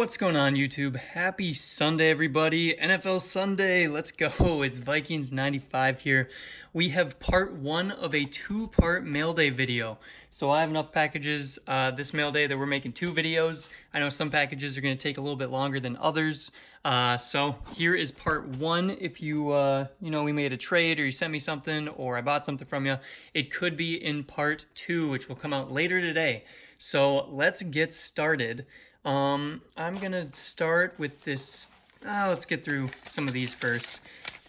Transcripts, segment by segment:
What's going on YouTube? Happy Sunday everybody. NFL Sunday, let's go. It's Vikings 95 here. We have part one of a two-part mail day video. So I have enough packages uh, this mail day that we're making two videos. I know some packages are going to take a little bit longer than others. Uh, so here is part one. If you, uh, you know, we made a trade or you sent me something or I bought something from you, it could be in part two, which will come out later today. So let's get started. Um, I'm gonna start with this. Uh, let's get through some of these first.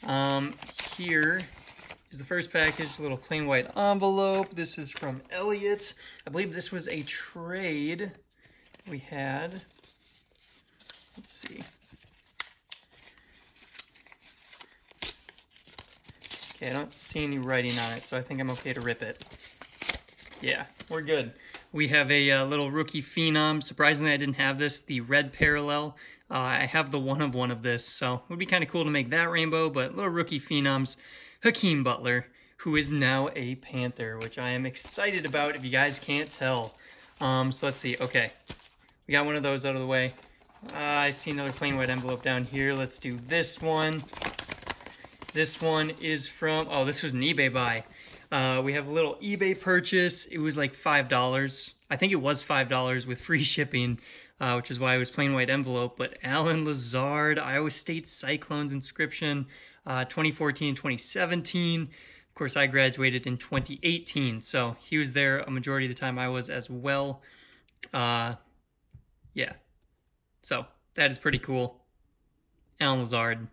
Um, here is the first package, a little plain white envelope. This is from Elliot. I believe this was a trade we had. Let's see. Okay, I don't see any writing on it, so I think I'm okay to rip it. Yeah, we're good. We have a uh, little rookie phenom. Surprisingly, I didn't have this, the red parallel. Uh, I have the one of one of this, so it would be kind of cool to make that rainbow, but little rookie phenoms, Hakeem Butler, who is now a Panther, which I am excited about if you guys can't tell. Um, so let's see. Okay, we got one of those out of the way. Uh, I see another plain white envelope down here. Let's do this one. This one is from, oh, this was an eBay buy. Uh, we have a little eBay purchase. It was like $5. I think it was $5 with free shipping, uh, which is why it was plain white envelope. But Allen Lazard, Iowa State Cyclones inscription, uh, 2014 2017. Of course, I graduated in 2018, so he was there a majority of the time I was as well. Uh, yeah, so that is pretty cool. Allen Lazard,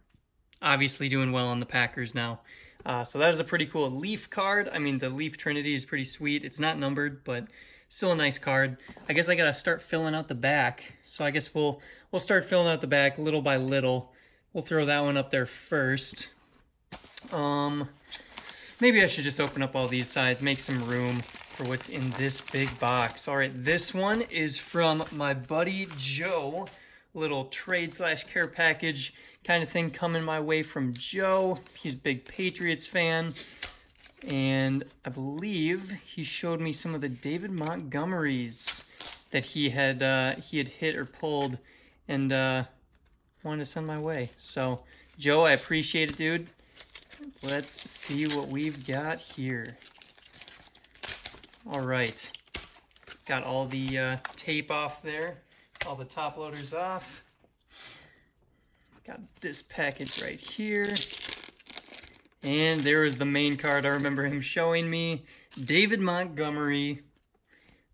obviously doing well on the Packers now. Uh, so that is a pretty cool Leaf card. I mean, the Leaf Trinity is pretty sweet. It's not numbered, but still a nice card. I guess I gotta start filling out the back. So I guess we'll we'll start filling out the back little by little. We'll throw that one up there first. Um, maybe I should just open up all these sides, make some room for what's in this big box. All right, this one is from my buddy Joe. Little trade slash care package kind of thing coming my way from Joe. He's a big Patriots fan. And I believe he showed me some of the David Montgomerys that he had uh, he had hit or pulled and uh, wanted to send my way. So, Joe, I appreciate it, dude. Let's see what we've got here. All right. Got all the uh, tape off there, all the top loaders off. Got this package right here. And there is the main card I remember him showing me. David Montgomery,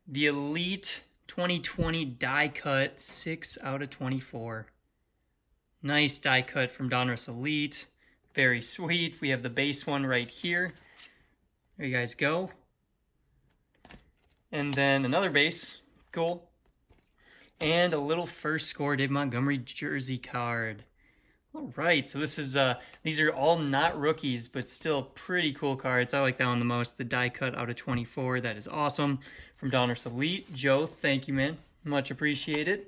the Elite 2020 die cut, 6 out of 24. Nice die cut from Donruss Elite. Very sweet. We have the base one right here. There you guys go. And then another base. Cool. And a little first score Dave Montgomery jersey card. All right, so this is uh these are all not rookies, but still pretty cool cards. I like that one the most. The die cut out of 24. That is awesome. From Donruss Elite. Joe, thank you, man. Much appreciated.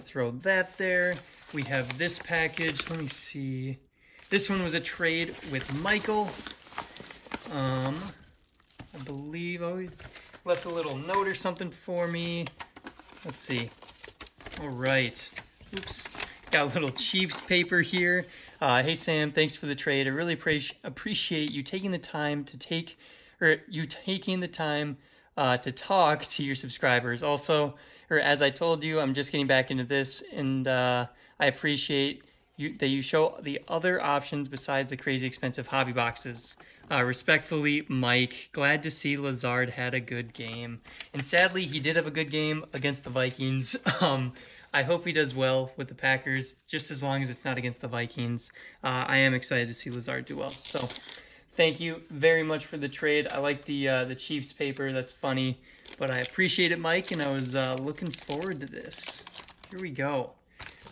Throw that there. We have this package. Let me see. This one was a trade with Michael. Um, I believe he left a little note or something for me. Let's see. All right. Oops. Got a little Chiefs paper here. Uh, hey Sam, thanks for the trade. I really appreciate you taking the time to take, or you taking the time uh, to talk to your subscribers. Also, or as I told you, I'm just getting back into this, and uh, I appreciate you, that you show the other options besides the crazy expensive hobby boxes. Uh, respectfully, Mike. Glad to see Lazard had a good game, and sadly, he did have a good game against the Vikings. Um, I hope he does well with the Packers, just as long as it's not against the Vikings. Uh, I am excited to see Lazard do well. So, thank you very much for the trade. I like the uh, the Chiefs paper. That's funny, but I appreciate it, Mike, and I was uh, looking forward to this. Here we go.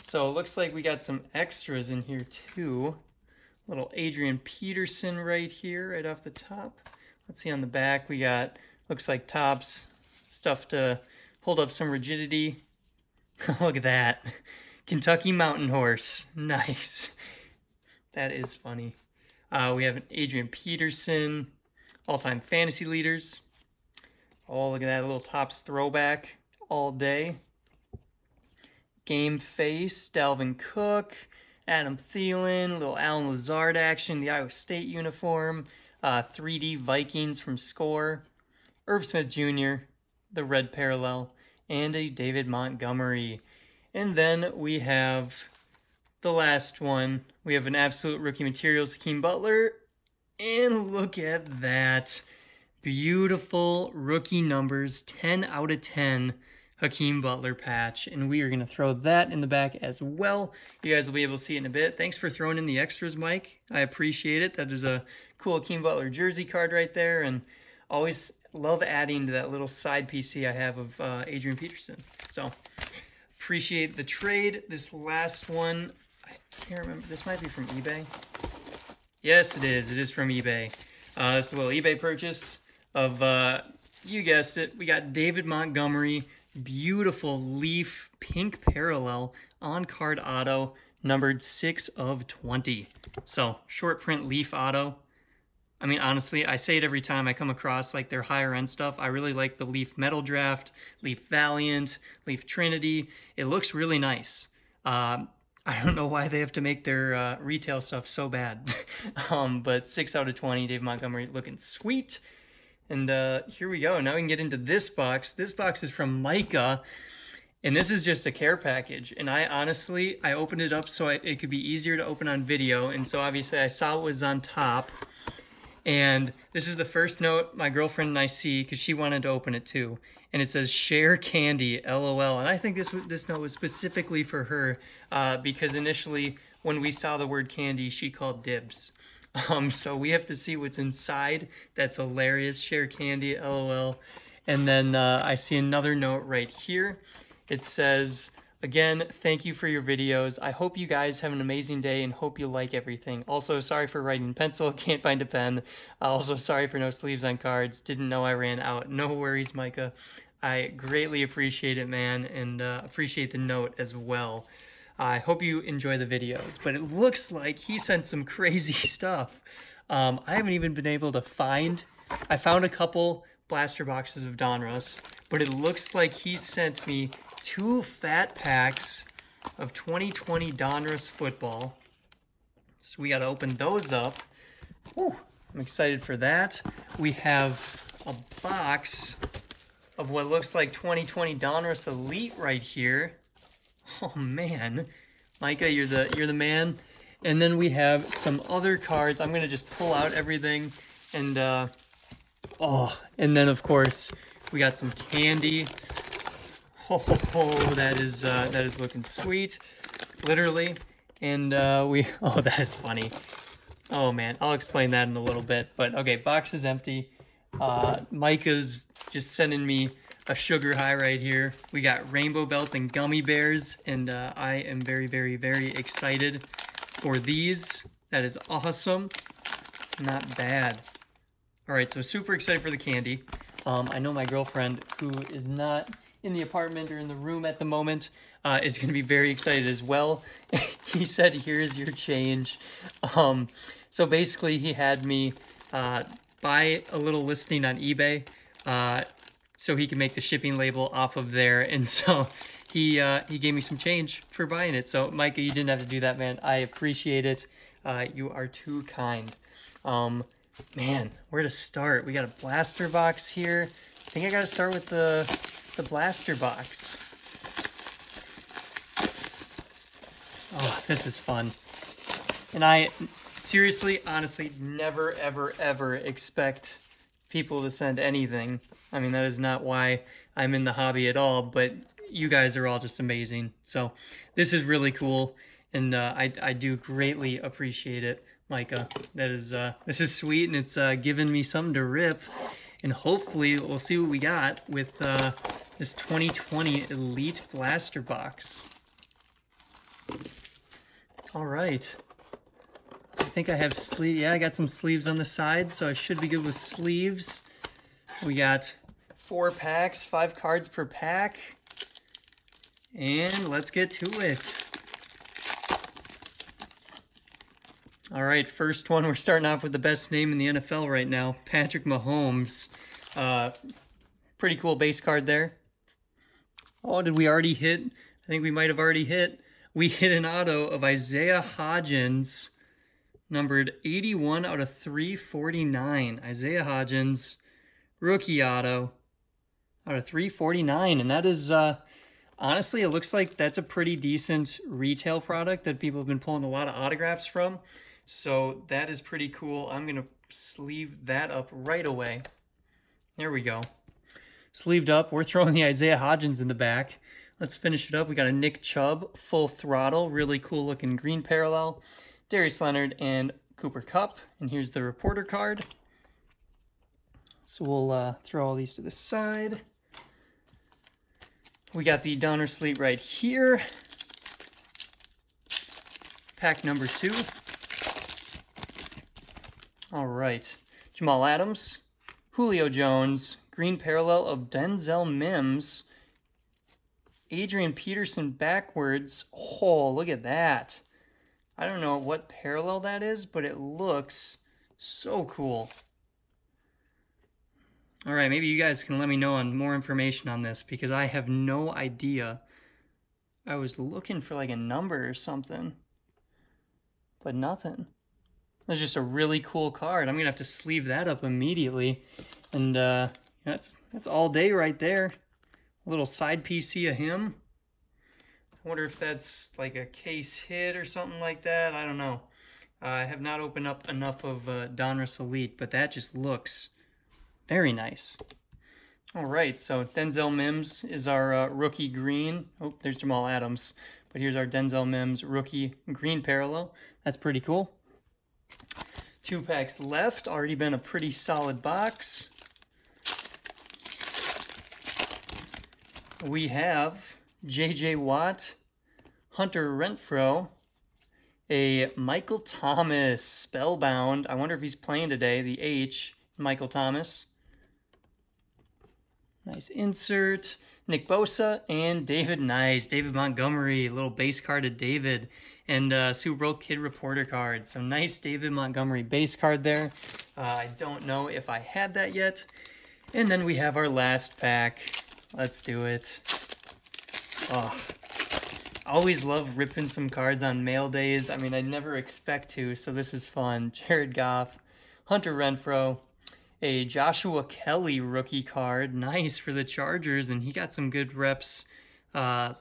So it looks like we got some extras in here too. Little Adrian Peterson right here, right off the top. Let's see on the back. We got looks like Topps, stuff to hold up some rigidity. Look at that. Kentucky Mountain Horse. Nice. That is funny. Uh, we have an Adrian Peterson, all-time fantasy leaders. Oh, look at that little Topps throwback all day. Game Face, Dalvin Cook, Adam Thielen, little Allen Lazard action, the Iowa State uniform, uh, 3D Vikings from Score, Irv Smith Jr., the red parallel, and a David Montgomery. And then we have the last one. We have an absolute rookie materials, Hakeem Butler. And look at that. Beautiful rookie numbers, 10 out of 10 Hakeem Butler patch. And we are going to throw that in the back as well. You guys will be able to see it in a bit. Thanks for throwing in the extras, Mike. I appreciate it. That is a cool Hakeem Butler jersey card right there. And always love adding to that little side PC I have of uh, Adrian Peterson. So appreciate the trade. This last one, I can't remember. This might be from eBay. Yes, it is. It is from eBay. Uh, it's a little eBay purchase of, uh, you guessed it, we got David Montgomery, beautiful leaf pink parallel on card auto, numbered 6 of 20. So, short print leaf auto. I mean, honestly, I say it every time I come across like their higher end stuff. I really like the Leaf Metal Draft, Leaf Valiant, Leaf Trinity. It looks really nice. Uh, I don't know why they have to make their uh, retail stuff so bad. um, but 6 out of 20, Dave Montgomery looking sweet. And uh, here we go. Now we can get into this box. This box is from Micah. And this is just a care package. And I honestly, I opened it up so I, it could be easier to open on video. And so obviously I saw what was on top. And this is the first note my girlfriend and I see because she wanted to open it too. And it says share candy, lol. And I think this this note was specifically for her uh, because initially when we saw the word candy, she called dibs. Um, so we have to see what's inside. That's hilarious. Share candy, lol. And then uh, I see another note right here. It says, again, thank you for your videos. I hope you guys have an amazing day and hope you like everything. Also, sorry for writing pencil. Can't find a pen. Also, sorry for no sleeves on cards. Didn't know I ran out. No worries, Micah. I greatly appreciate it, man, and uh, appreciate the note as well. I hope you enjoy the videos, but it looks like he sent some crazy stuff. Um, I haven't even been able to find. I found a couple blaster boxes of Donruss, but it looks like he sent me two fat packs of 2020 Donruss football. So we got to open those up. Whew, I'm excited for that. We have a box of what looks like 2020 Donruss Elite right here. Oh man, Micah, you're the you're the man. And then we have some other cards. I'm gonna just pull out everything and uh, oh, and then of course we got some candy. Oh, that is uh, that is looking sweet, literally. And uh, we oh that is funny. Oh man, I'll explain that in a little bit. But okay, box is empty. Uh, Micah's just sending me a sugar high right here. We got rainbow belts and gummy bears, and uh, I am very, very, very excited for these. That is awesome. Not bad. All right, so super excited for the candy. Um, I know my girlfriend, who is not in the apartment or in the room at the moment, uh, is going to be very excited as well. he said, here's your change. Um, so basically, he had me uh, buy a little listing on eBay. Uh, so he can make the shipping label off of there. And so he uh, he gave me some change for buying it. So Micah, you didn't have to do that, man. I appreciate it. Uh, you are too kind. Um, man, where to start? We got a blaster box here. I think I got to start with the the blaster box. Oh, this is fun. And I seriously, honestly, never, ever, ever expect people to send anything. I mean, that is not why I'm in the hobby at all, but you guys are all just amazing. So this is really cool, and uh, I, I do greatly appreciate it, Micah. That is uh, this is sweet, and it's uh, given me something to rip, and hopefully we'll see what we got with uh, this 2020 Elite Blaster Box. All right. I think I have sleeve. Yeah, I got some sleeves on the side, so I should be good with sleeves. We got four packs, five cards per pack. And let's get to it. All right, first one, we're starting off with the best name in the NFL right now, Patrick Mahomes. Uh, pretty cool base card there. Oh, did we already hit I think we might have already hit. We hit an auto of Isaiah Hodgins, numbered 81 out of 349. Isaiah Hodgins, rookie auto out of 349. And that is, uh, honestly, it looks like that's a pretty decent retail product that people have been pulling a lot of autographs from. So that is pretty cool. I'm going to sleeve that up right away. There we go. Sleeved up. We're throwing the Isaiah Hodgins in the back. Let's finish it up. We got a Nick Chubb full throttle. Really cool looking green parallel. Darius Leonard and Cooper Kupp. And here's the reporter card. So we'll uh, throw all these to the side. We got the Donruss Elite right here. Pack number two. All right. Jamal Adams, Julio Jones, green parallel of Denzel Mims, Adrian Peterson backwards. Oh, look at that. I don't know what parallel that is, but it looks so cool. All right, maybe you guys can let me know on more information on this because I have no idea. I was looking for like a number or something, but nothing. That's just a really cool card. I'm gonna have to sleeve that up immediately. And uh, that's that's all day right there. A little side PC of him. I wonder if that's like a case hit or something like that. I don't know. Uh, I have not opened up enough of uh, Donruss Elite, but that just looks very nice. All right, so Denzel Mims is our uh, rookie green. Oh, there's Jamal Adams. But here's our Denzel Mims rookie green parallel. That's pretty cool. Two packs left. Already been a pretty solid box. We have J.J. Watt, Hunter Renfrow, a Michael Thomas, Spellbound. I wonder if he's playing today, the H, Michael Thomas. Nice insert. Nick Bosa and David Nice. David Montgomery, little base card of David and uh, Super Bowl Kid Reporter card. So nice David Montgomery base card there. Uh, I don't know if I had that yet. And then we have our last pack. Let's do it. Oh, always love ripping some cards on mail days. I mean, I never expect to, so this is fun. Jared Goff, Hunter Renfrow, a Joshua Kelley rookie card. Nice for the Chargers, and he got some good reps. Uh,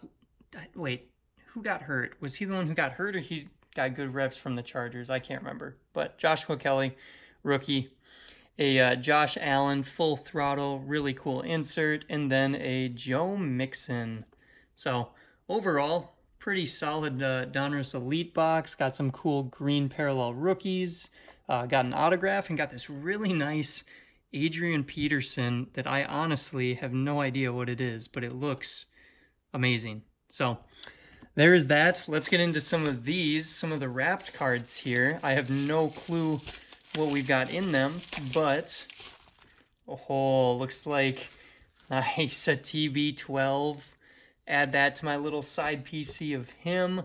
wait, who got hurt? Was he the one who got hurt or he got good reps from the Chargers? I can't remember. But Joshua Kelley, rookie. A uh, Josh Allen full throttle, really cool insert, and then a Joe Mixon. So overall, pretty solid uh, Donruss Elite box. Got some cool green parallel rookies. Uh, got an autograph and got this really nice Adrian Peterson that I honestly have no idea what it is, but it looks amazing. So there is that. Let's get into some of these, some of the wrapped cards here. I have no clue what we've got in them, but oh, looks like nice a TB12. Add that to my little side PC of him.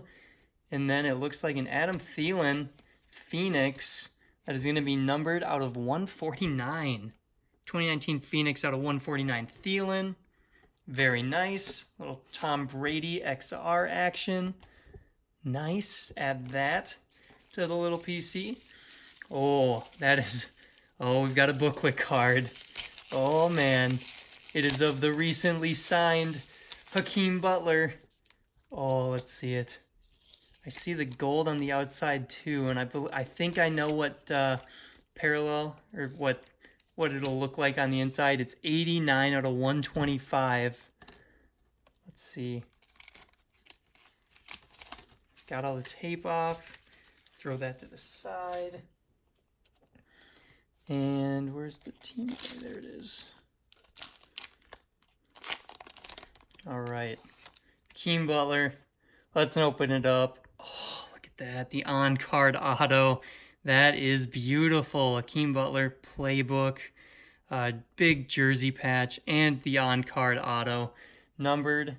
And then it looks like an Adam Thielen Phoenix that is going to be numbered out of 149. 2019 Phoenix out of 149. Thielen. Very nice. Little Tom Brady XR action. Nice. Add that to the little PC. Oh, that is... Oh, we've got a booklet card. Oh, man. It is of the recently signed Hakeem Butler. Oh, let's see it. I see the gold on the outside, too, and I, I think I know what uh, parallel or what what it'll look like on the inside. It's 89 out of 125. Let's see. Got all the tape off. Throw that to the side. And where's the team? There it is. All right. Keen Butler. Let's open it up. Oh, look at that. The on-card auto. That is beautiful. Hakeem Butler playbook, uh, big jersey patch, and the on card auto. Numbered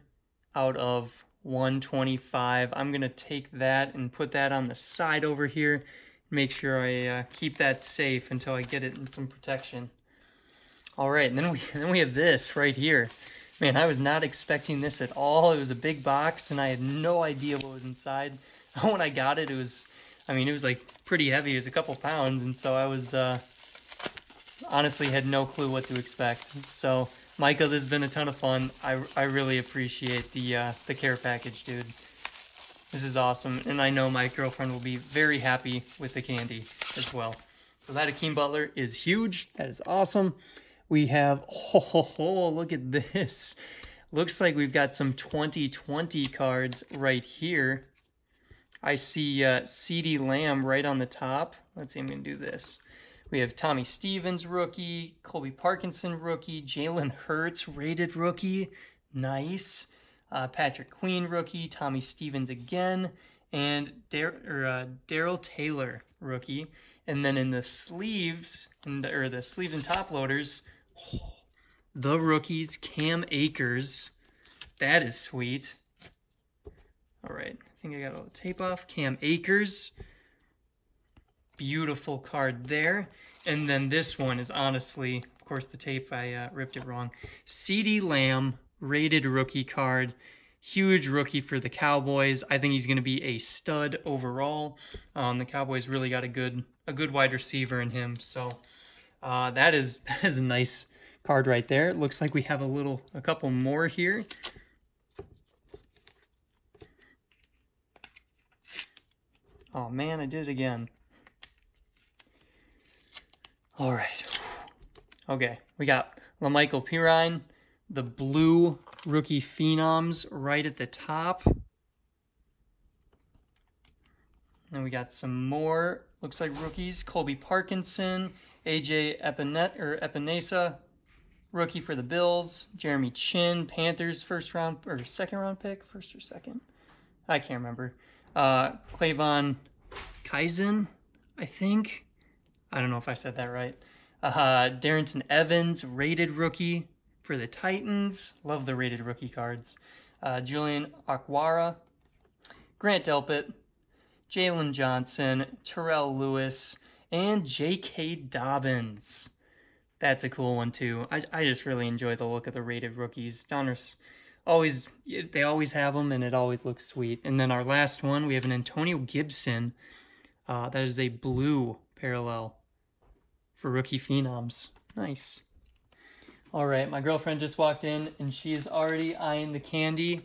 out of 125. I'm going to take that and put that on the side over here. Make sure I uh, keep that safe until I get it in some protection. All right, and then we, then we have this right here. Man, I was not expecting this at all. It was a big box, and I had no idea what was inside. When I got it, it was, I mean, it was like pretty heavy. It was a couple pounds, and so I was, uh, honestly had no clue what to expect. So, Micah, this has been a ton of fun. I, I really appreciate the, uh, the care package, dude. This is awesome, and I know my girlfriend will be very happy with the candy as well. So that Hakeem Butler is huge. That is awesome. We have, oh, ho, look at this. Looks like we've got some 2020 cards right here. I see uh, CeeDee Lamb right on the top. Let's see, I'm going to do this. We have Tommy Stevens rookie, Colby Parkinson rookie, Jalen Hurts rated rookie. Nice. Uh, Patrick Queen rookie, Tommy Stevens again, and uh, Darrell Taylor rookie. And then in the sleeves, in the, or the sleeve and top loaders, the rookies, Cam Akers. That is sweet. All right, I think I got all the tape off. Cam Akers. Beautiful card there. And then this one is honestly, of course, the tape, I uh, ripped it wrong. CeeDee Lamb, rated rookie card. Huge rookie for the Cowboys. I think he's going to be a stud overall. Um, the Cowboys really got a good a good wide receiver in him. So uh, that is that is a nice card right there. It looks like we have a little a couple more here. Oh man, I did it again. All right. Okay, we got La'Mical Perine, the blue rookie phenoms right at the top. And we got some more, looks like rookies. Colby Parkinson, AJ Epinet or Epenesa, rookie for the Bills. Jeremy Chinn, Panthers first round or second round pick, first or second. I can't remember. Uh, K'Lavon Chaisson, I think. I don't know if I said that right. Uh, Darrynton Evans, rated rookie for the Titans. Love the rated rookie cards. Uh, Julian Okwara, Grant Delpit, Jaylon Johnson, Terrell Lewis, and J.K. Dobbins. That's a cool one too. I, I just really enjoy the look of the rated rookies. Donruss always they always have them and it always looks sweet. And then our last one, we have an Antonio Gibson. Uh, that is a blue parallel for rookie phenoms. Nice. All right, my girlfriend just walked in and she is already eyeing the candy.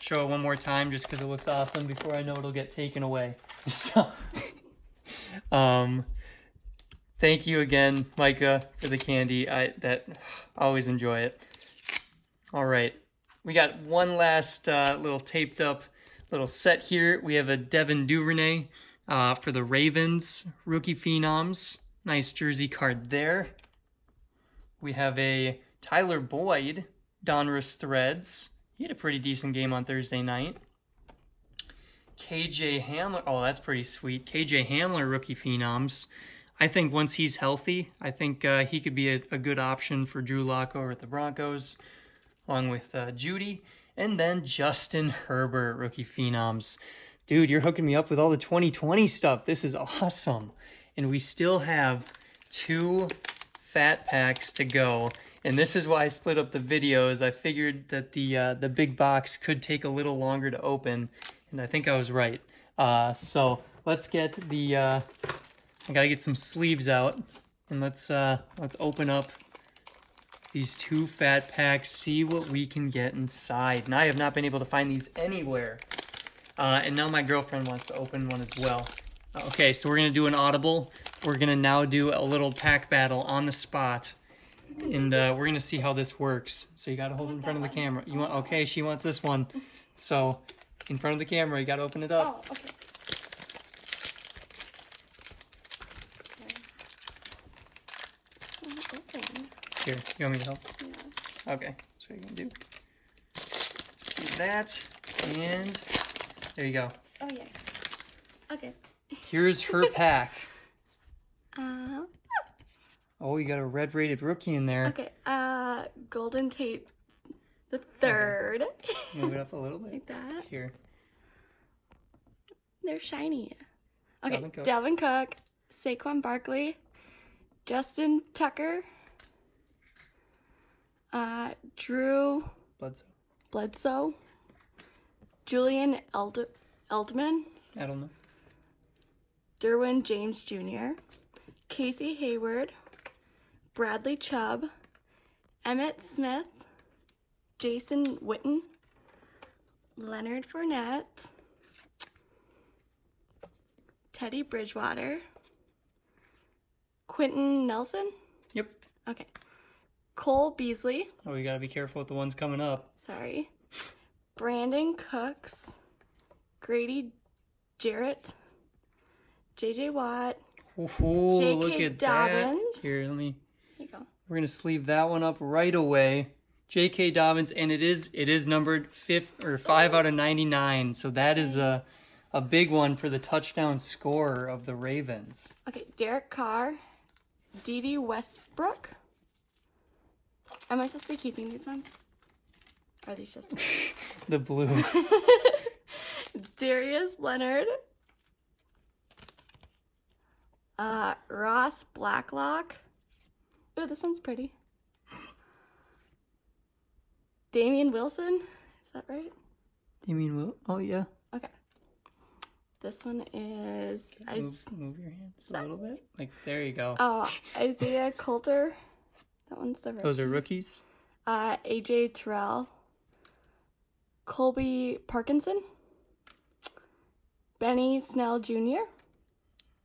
Show it one more time just because it looks awesome before I know it'll get taken away. So, um, thank you again, Micah, for the candy. I that always enjoy it. All right, we got one last uh, little taped up little set here. We have a Devin Duvernay uh, for the Ravens rookie phenoms. Nice jersey card there. We have a Tyler Boyd, Donruss Threads. He had a pretty decent game on Thursday night. KJ Hamler, oh, that's pretty sweet. KJ Hamler, rookie phenoms. I think once he's healthy, I think uh, he could be a, a, good option for Drew Lock over at the Broncos, along with uh, Jeudy. And then Justin Herbert, rookie phenoms. Dude, you're hooking me up with all the 2020 stuff. This is awesome. And we still have two fat packs to go. And this is why I split up the videos. I figured that the uh, the big box could take a little longer to open, and I think I was right. Uh, so let's get the, uh, I gotta get some sleeves out, and let's uh, let's open up these two fat packs, see what we can get inside. And I have not been able to find these anywhere. Uh, and now my girlfriend wants to open one as well. Okay, so we're gonna do an audible. We're gonna now do a little pack battle on the spot. And uh, we're gonna see how this works. So you gotta hold it in front of the camera. You want, okay, she wants this one. So in front of the camera, you gotta open it up. Oh, okay. Here, you want me to help? Yeah. Okay, that's what you're gonna do. Just do that, and there you go. Oh yeah. Okay. Here's her pack. Oh, you got a red rated rookie in there. Okay. Uh, Golden Tate the third. Okay. Move it up a little bit. like that. Here. They're shiny. Okay. Dalvin Cook. Dalvin Cook, Saquon Barkley, Justin Tucker, Uh, Drew Bledsoe. Bledsoe. Julian Eld- Eldman. I don't know. Derwin James Jr., Casey Hayward, Bradley Chubb, Emmitt Smith, Jason Witten, Leonard Fournette, Teddy Bridgewater, Quenton Nelson, Yep. okay, Cole Beasley, Oh, you gotta be careful with the ones coming up. sorry, Brandin Cooks, Grady Jarrett, JJ Watt, Ooh, J.K. look at Dobbins. that. Here, let me. There you go. We're gonna sleeve that one up right away. J.K. Dobbins, and it is it is numbered fifth or five out of ninety nine. So that is a a big one for the touchdown scorer of the Ravens. Okay, Derek Carr, Dee Westbrook. Am I supposed to be keeping these ones? Or are these just The blue. Darius Leonard, uh, Ross Blacklock. Ooh, this one's pretty. Damien Wilson, is that right? you mean Will? Oh yeah. Okay. This one is I, Move, move your hands a little bit. Like there you go. oh Isaiah Coulter. That one's the Rookie. Those are rookies. uh, AJ Terrell, Colby Parkinson, Benny Snell Jr.,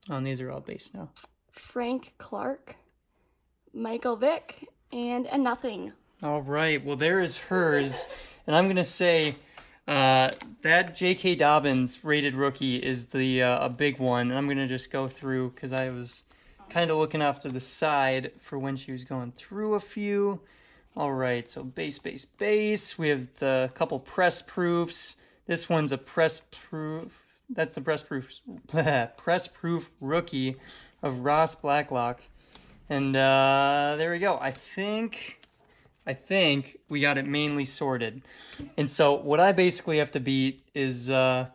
Oh, and these are all base now. Frank Clark, Michael Vick, and a nothing. All right. Well, there is hers, and I'm gonna say uh, that J.K. Dobbins rated rookie is the uh, a big one, and I'm gonna just go through because I was kind of looking off to the side for when she was going through a few. All right. So base, base, base. We have the couple press proofs. This one's a press proof. That's the press proof press proof rookie of Ross Blacklock. And uh, there we go. I think I think we got it mainly sorted. And so what I basically have to beat is uh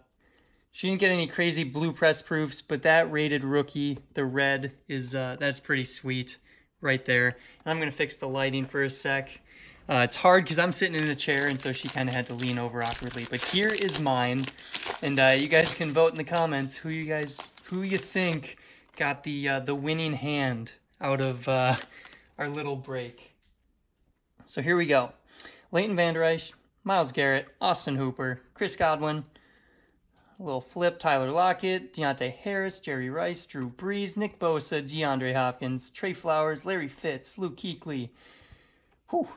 she didn't get any crazy blue press proofs, but that rated rookie, the red, is uh that's pretty sweet right there. And I'm gonna fix the lighting for a sec. Uh, it's hard because I'm sitting in a chair, and so she kind of had to lean over awkwardly. But here is mine, and uh, you guys can vote in the comments who you guys who you think got the uh, the winning hand out of uh, our little break. So here we go. Leighton Vander Esch, Myles Garrett, Austin Hooper, Chris Godwin, a little flip, Tyler Lockett, Deonte Harris, Jerry Rice, Drew Brees, Nick Bosa, DeAndre Hopkins, Trey Flowers, Larry Fitz, Luke Kuechly. Whew.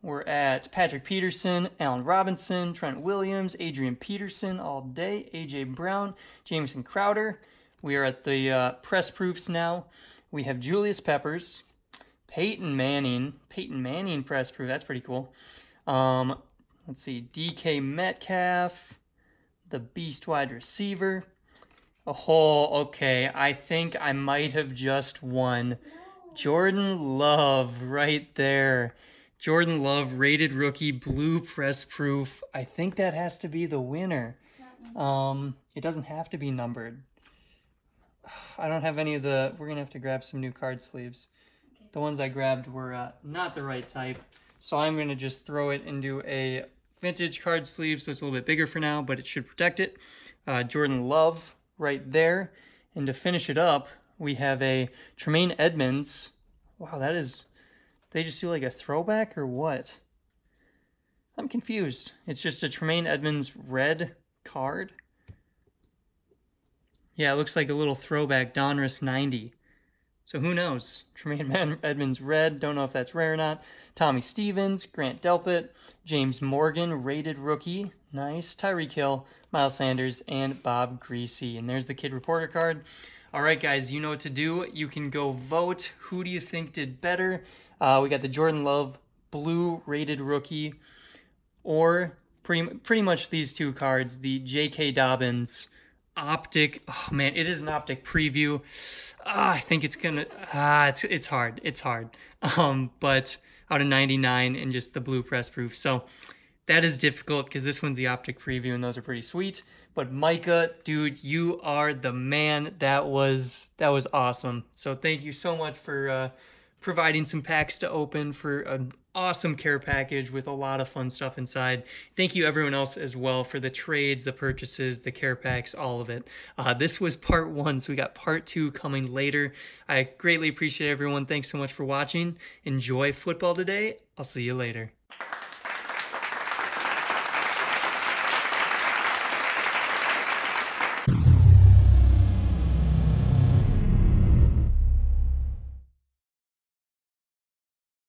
We're at Patrick Peterson, Allen Robinson, Trent Williams, Adrian Peterson all day, AJ Brown, Jamison Crowder. We are at the uh, press proofs now. We have Julius Peppers, Peyton Manning, Peyton Manning press proof. That's pretty cool. Um, let's see, DK Metcalf, the beast wide receiver. Oh, okay. I think I might have just won. Jordan Love right there. Jordan Love, rated rookie, blue press proof. I think that has to be the winner. Um, it doesn't have to be numbered. I don't have any of the. We're gonna have to grab some new card sleeves. The ones I grabbed were uh, not the right type, so I'm gonna just throw it into a vintage card sleeve, so it's a little bit bigger for now, but it should protect it. Uh, Jordan Love right there, and to finish it up, we have a Tremaine Edmunds. Wow, that is. They just do like a throwback or what? I'm confused. It's just a Tremaine Edmunds red card. Yeah, it looks like a little throwback Donruss 90. So who knows? Tremaine Edmunds red, don't know if that's rare or not. Tommy Stevens, Grant Delpit, James Morgan, rated rookie, nice. Tyreek Hill, Miles Sanders, and Bob Griese. And there's the kid reporter card. All right, guys, you know what to do. You can go vote. Who do you think did better? Uh, we got the Jordan Love blue rated rookie, or pretty pretty much these two cards, the J.K. Dobbins optic. Oh man, it is an optic preview. Ah, I think it's gonna. Ah, it's it's hard. It's hard. Um, but out of 99 and just the blue press proof. So that is difficult because this one's the optic preview and those are pretty sweet. But Micah, dude, you are the man. That was that was awesome. So thank you so much for uh, providing some packs to open for a awesome care package with a lot of fun stuff inside. Thank you everyone else as well for the trades, the purchases, the care packs, all of it. Uh, this was part one, so we got part two coming later. I greatly appreciate everyone. Thanks so much for watching. Enjoy football today. I'll see you later.